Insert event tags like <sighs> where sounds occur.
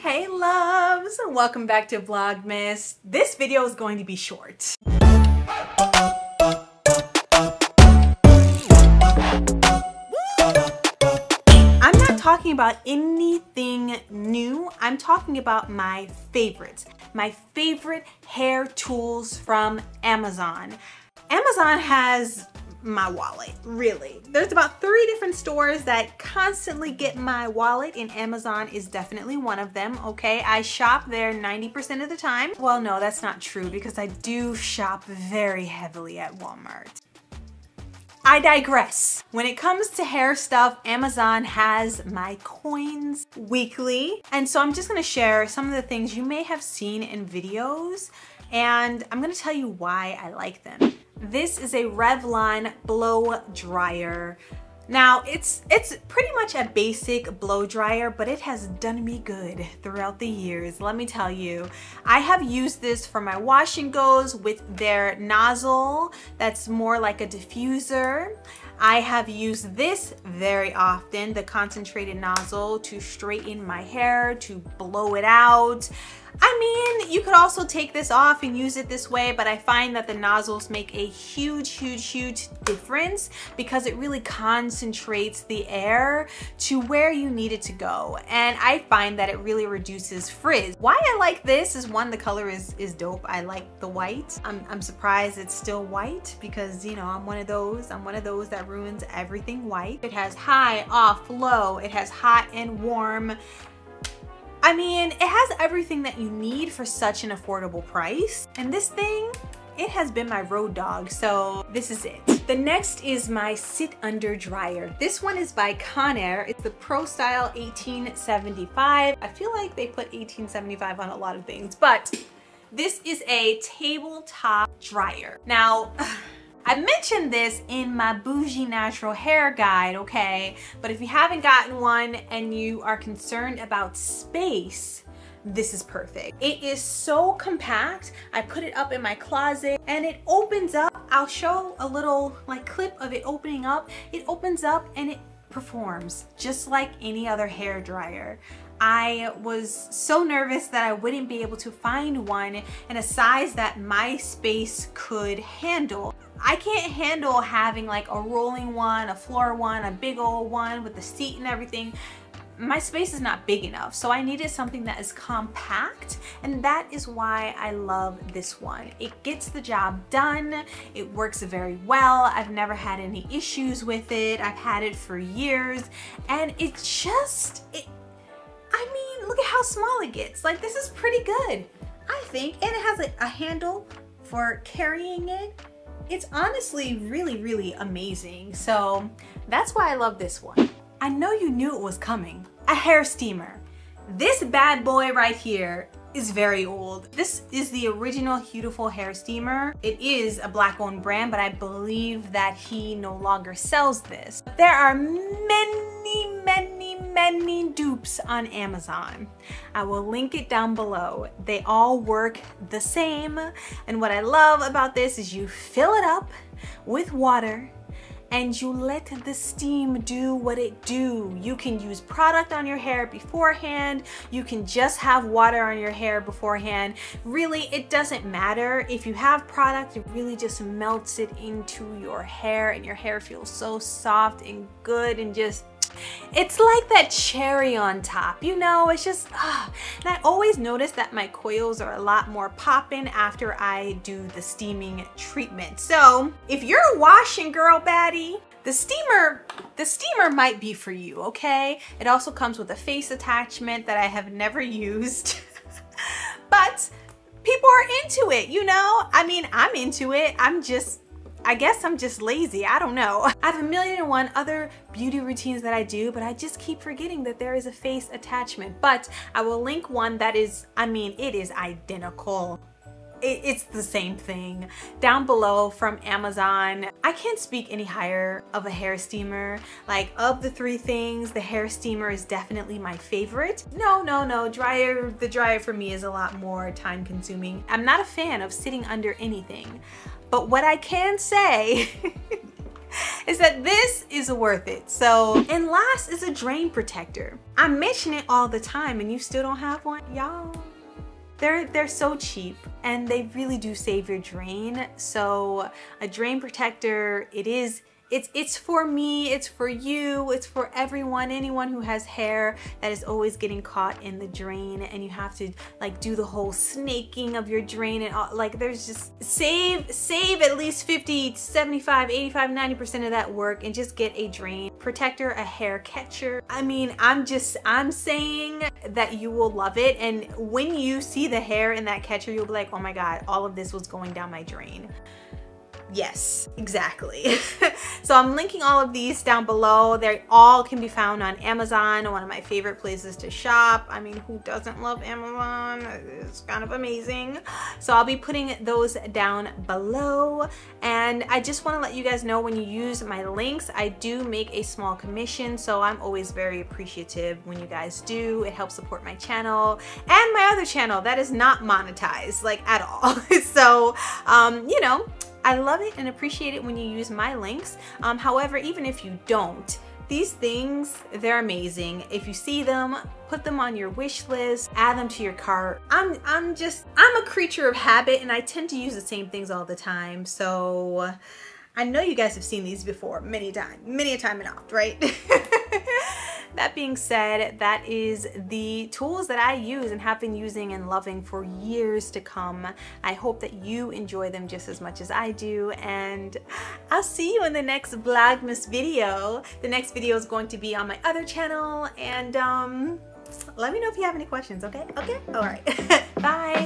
Hey loves, welcome back to Vlogmas. This video is going to be short. I'm not talking about anything new. I'm talking about my favorites. My favorite hair tools from Amazon. Amazon has my wallet, really. There's about three different stores that constantly get my wallet and Amazon is definitely one of them, okay? I shop there 90% of the time. Well, no, that's not true because I do shop very heavily at Walmart. I digress. When it comes to hair stuff, Amazon has my coins weekly. And so I'm just gonna share some of the things you may have seen in videos and I'm gonna tell you why I like them. This is a Revlon blow dryer. Now, it's it's pretty much a basic blow dryer, but it has done me good throughout the years, let me tell you. I have used this for my wash and goes with their nozzle that's more like a diffuser. I have used this very often, the concentrated nozzle to straighten my hair, to blow it out. I mean, you could also take this off and use it this way, but I find that the nozzles make a huge, huge, huge difference because it really concentrates the air to where you need it to go. And I find that it really reduces frizz. Why I like this is one, the color is, is dope. I like the white. I'm, I'm surprised it's still white because, you know, I'm one of those. I'm one of those that ruins everything white. It has high, off, low. It has hot and warm. I mean, it has everything that you need for such an affordable price. And this thing, it has been my road dog, so this is it. The next is my sit under dryer. This one is by Conair. It's the Pro Style 1875. I feel like they put 1875 on a lot of things, but this is a tabletop dryer. Now, <sighs> I mentioned this in my bougie natural hair guide, okay? But if you haven't gotten one and you are concerned about space, this is perfect. It is so compact. I put it up in my closet and it opens up. I'll show a little like clip of it opening up. It opens up and it performs just like any other hair dryer. I was so nervous that I wouldn't be able to find one in a size that my space could handle. I can't handle having like a rolling one, a floor one, a big old one with the seat and everything. My space is not big enough, so I needed something that is compact, and that is why I love this one. It gets the job done, it works very well, I've never had any issues with it, I've had it for years, and it just, it, I mean, look at how small it gets. Like, this is pretty good, I think, and it has a, a handle for carrying it it's honestly really, really amazing. So that's why I love this one. I know you knew it was coming. A hair steamer. This bad boy right here is very old. This is the original Huetiful Hair Steamer. It is a black owned brand, but I believe that he no longer sells this. There are many, many, dupes on Amazon. I will link it down below. They all work the same. And what I love about this is you fill it up with water and you let the steam do what it do. You can use product on your hair beforehand. You can just have water on your hair beforehand. Really, it doesn't matter. If you have product, it really just melts it into your hair and your hair feels so soft and good and just it's like that cherry on top, you know, it's just, ah. And I always notice that my coils are a lot more popping after I do the steaming treatment. So if you're a wash and go baddie, the steamer, the steamer might be for you, okay? It also comes with a face attachment that I have never <laughs> used, but people are into it, you know? I mean, I'm into it. I'm just I guess I'm just lazy, I don't know. <laughs> I have a million and one other beauty routines that I do, but I just keep forgetting that there is a face attachment. But I will link one that is, I mean, it is identical it's the same thing down below from Amazon. I can't speak any higher of a hair steamer. Like of the three things, the hair steamer is definitely my favorite. No, no, no, dryer, the dryer for me is a lot more time consuming. I'm not a fan of sitting under anything. But what I can say <laughs> is that this is worth it. So, and last is a drain protector. I mention it all the time and you still don't have one, y'all. They're, they're so cheap and they really do save your drain. So a drain protector, it is it's it's for me it's for you it's for everyone anyone who has hair that is always getting caught in the drain and you have to like do the whole snaking of your drain and all, like there's just save save at least 50 75 85 90 percent of that work and just get a drain. Protector a hair catcher. I mean i'm just i'm saying that you will love it and when you see the hair in that catcher you'll be like oh my god all of this was going down my drain Yes, exactly. <laughs> so I'm linking all of these down below. They all can be found on Amazon, one of my favorite places to shop. I mean, who doesn't love Amazon? It's kind of amazing. So I'll be putting those down below. And I just want to let you guys know when you use my links, I do make a small commission. So I'm always very appreciative when you guys do. It helps support my channel and my other channel that is not monetized like at all. <laughs> so, um, you know, I love it and appreciate it when you use my links. Um, however, even if you don't, these things, they're amazing. If you see them, put them on your wish list, add them to your cart. I'm, I'm just, I'm a creature of habit and I tend to use the same things all the time. So I know you guys have seen these before many times, many a time and oft, right? <laughs> That being said, that is the tools that I use and have been using and loving for years to come. I hope that you enjoy them just as much as I do and I'll see you in the next Vlogmas video. The next video is going to be on my other channel and um, let me know if you have any questions, okay? Okay? All right. <laughs> Bye.